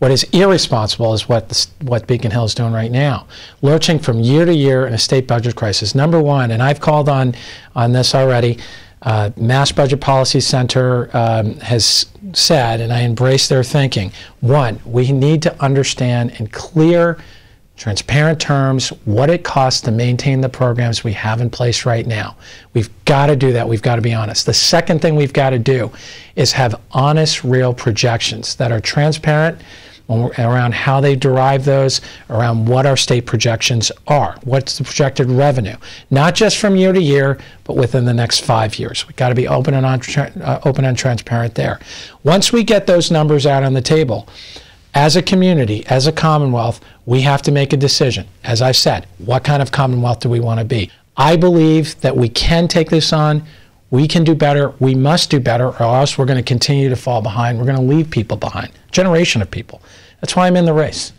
What is irresponsible is what what Beacon Hill is doing right now, lurching from year to year in a state budget crisis. Number one, and I've called on on this already. Uh, Mass Budget Policy Center um, has said, and I embrace their thinking. One, we need to understand in clear, transparent terms what it costs to maintain the programs we have in place right now. We've got to do that. We've got to be honest. The second thing we've got to do is have honest, real projections that are transparent around how they derive those, around what our state projections are. What's the projected revenue? Not just from year to year, but within the next five years. We've got to be open and, uh, open and transparent there. Once we get those numbers out on the table, as a community, as a Commonwealth, we have to make a decision. As I said, what kind of Commonwealth do we want to be? I believe that we can take this on. We can do better. We must do better, or else we're going to continue to fall behind. We're going to leave people behind, generation of people. That's why I'm in the race.